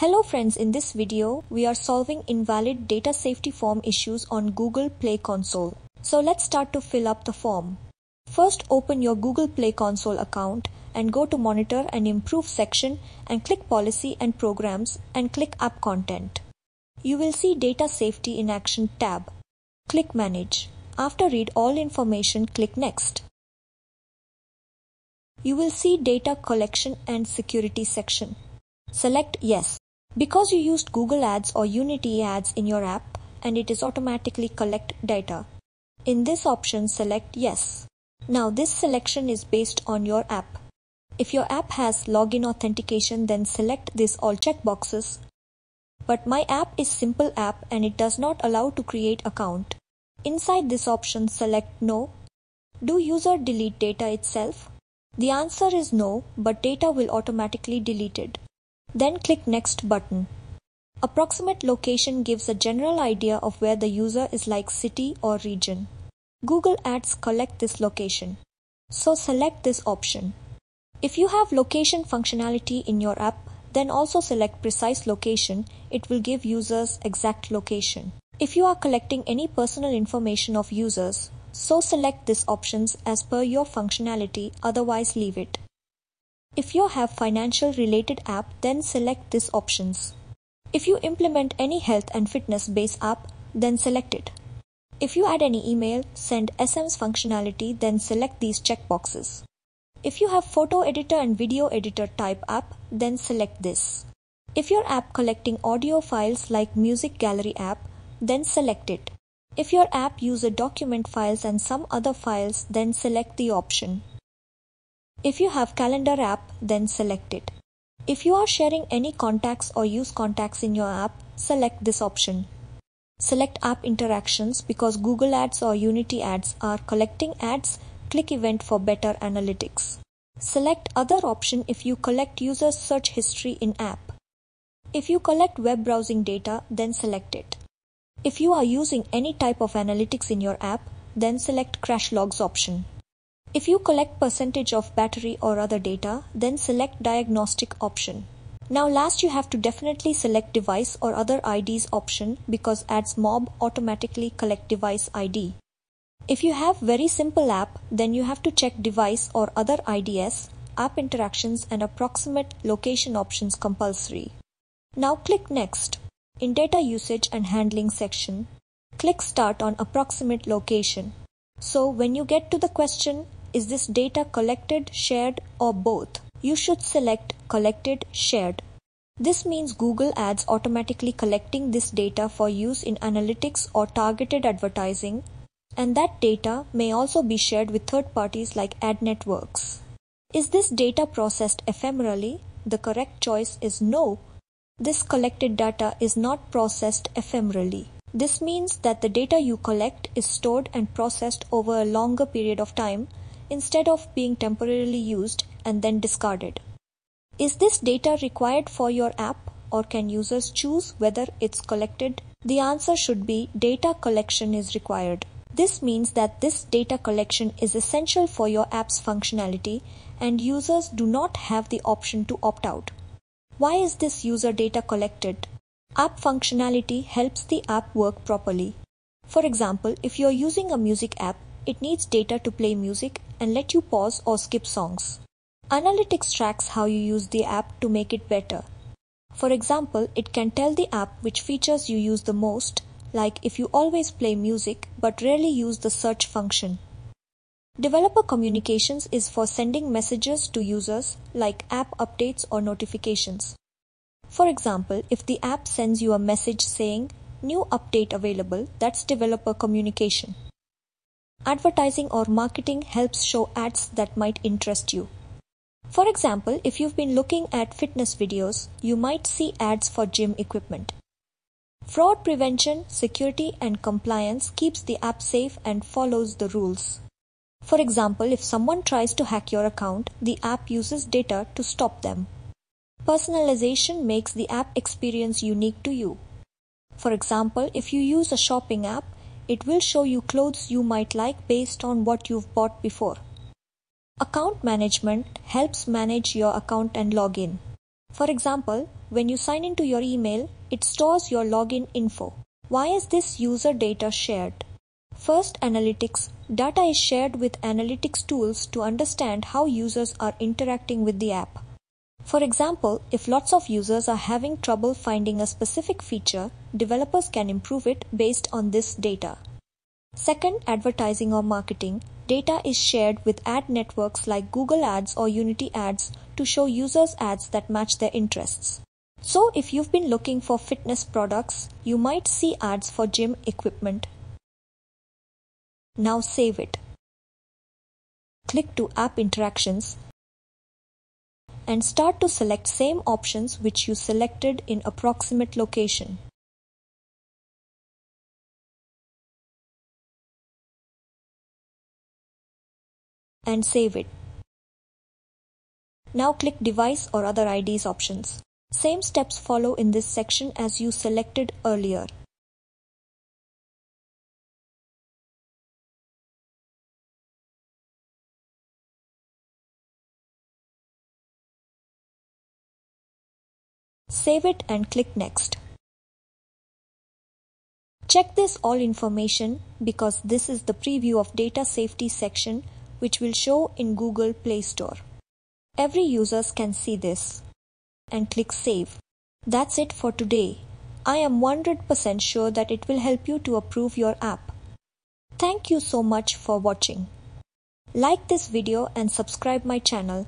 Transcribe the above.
Hello friends, in this video, we are solving invalid data safety form issues on Google Play Console. So let's start to fill up the form. First open your Google Play Console account and go to Monitor and Improve section and click Policy and Programs and click App Content. You will see Data Safety in Action tab. Click Manage. After read all information, click Next. You will see Data Collection and Security section. Select Yes. Because you used Google Ads or Unity Ads in your app and it is automatically collect data. In this option select yes. Now this selection is based on your app. If your app has login authentication then select this all checkboxes. But my app is simple app and it does not allow to create account. Inside this option select no. Do user delete data itself? The answer is no, but data will automatically deleted. Then click Next button. Approximate location gives a general idea of where the user is like city or region. Google Ads collect this location. So select this option. If you have location functionality in your app, then also select precise location. It will give users exact location. If you are collecting any personal information of users, so select these options as per your functionality, otherwise leave it. If you have financial related app, then select these options. If you implement any health and fitness based app, then select it. If you add any email, send SMS functionality, then select these checkboxes. If you have photo editor and video editor type app, then select this. If your app collecting audio files like music gallery app, then select it. If your app uses document files and some other files, then select the option. If you have calendar app, then select it. If you are sharing any contacts or use contacts in your app, select this option. Select app interactions because Google Ads or Unity Ads are collecting ads, click event for better analytics. Select other option if you collect user search history in app. If you collect web browsing data, then select it. If you are using any type of analytics in your app, then select crash logs option. If you collect percentage of battery or other data, then select diagnostic option. Now last you have to definitely select device or other IDs option because AdMob automatically collect device ID. If you have very simple app, then you have to check device or other IDs, app interactions and approximate location options compulsory. Now click next. In data usage and handling section, click start on approximate location. So when you get to the question is this data collected, shared, or both? You should select collected, shared. This means Google Ads automatically collecting this data for use in analytics or targeted advertising, and that data may also be shared with third parties like ad networks. Is this data processed ephemerally? The correct choice is no. This collected data is not processed ephemerally. This means that the data you collect is stored and processed over a longer period of time instead of being temporarily used and then discarded. Is this data required for your app or can users choose whether it's collected? The answer should be data collection is required. This means that this data collection is essential for your app's functionality and users do not have the option to opt out. Why is this user data collected? App functionality helps the app work properly. For example, if you're using a music app, it needs data to play music and let you pause or skip songs. Analytics tracks how you use the app to make it better. For example, it can tell the app which features you use the most, like if you always play music but rarely use the search function. Developer communications is for sending messages to users like app updates or notifications. For example, if the app sends you a message saying new update available, that's developer communication. Advertising or marketing helps show ads that might interest you. For example, if you've been looking at fitness videos, you might see ads for gym equipment. Fraud prevention, security, and compliance keeps the app safe and follows the rules. For example, if someone tries to hack your account, the app uses data to stop them. Personalization makes the app experience unique to you. For example, if you use a shopping app, it will show you clothes you might like based on what you've bought before. Account management helps manage your account and login. For example, when you sign into your email, it stores your login info. Why is this user data shared? First, analytics. Data is shared with analytics tools to understand how users are interacting with the app. For example, if lots of users are having trouble finding a specific feature, developers can improve it based on this data. Second, advertising or marketing. Data is shared with ad networks like Google Ads or Unity Ads to show users ads that match their interests. So, if you've been looking for fitness products, you might see ads for gym equipment. Now save it. Click to App Interactions and start to select same options which you selected in approximate location. And save it. Now click device or other IDs options. Same steps follow in this section as you selected earlier. Save it and click Next. Check this all information because this is the preview of data safety section which will show in Google Play Store. Every users can see this and click Save. That's it for today. I am 100% sure that it will help you to approve your app. Thank you so much for watching. Like this video and subscribe my channel